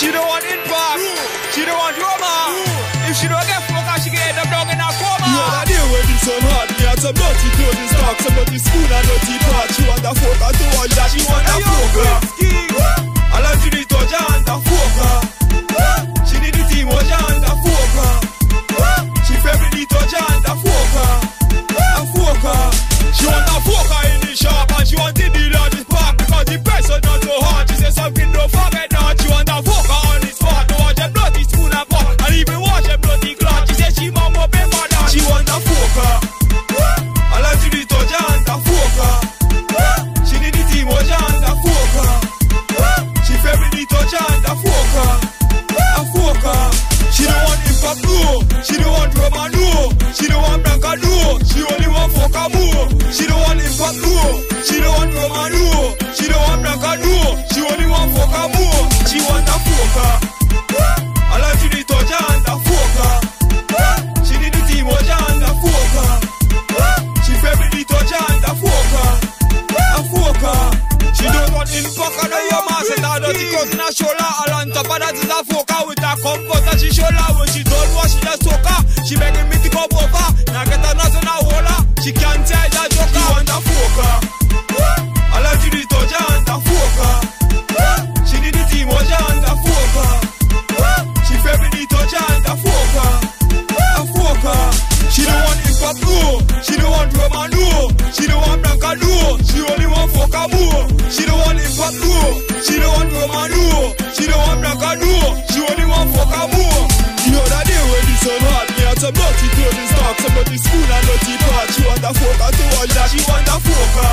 She don't want impact. She don't want drama. If she don't get focused, she get end up down in a coma. The other day when the sun hot, me had some dirty clothes in stock, some dirty spoon and dirty pot. A more. She don't want impact no. She don't want drama no. She don't want blanca no. She only want Foca. She want a fork. I like you the touch and a fork. She need the team watch and a fork. She favorite the touch and a fork. A fork. She don't want impact on your mass and her dirty clothes in her shoulder. On top of that is a fork with a comfort and she shoulder. When she don't wash, she just soak her. She begging don't no. She don't want drama no. She don't want blanca no. She only want Foca more. She don't want impact no. She don't want drama no. She don't want blanca no. She only want Foca more. The other day when the sun hot, me had some dirty clothes in stock, some dirty spoon and dirty pot. She want a fork to watch that. She want a fork.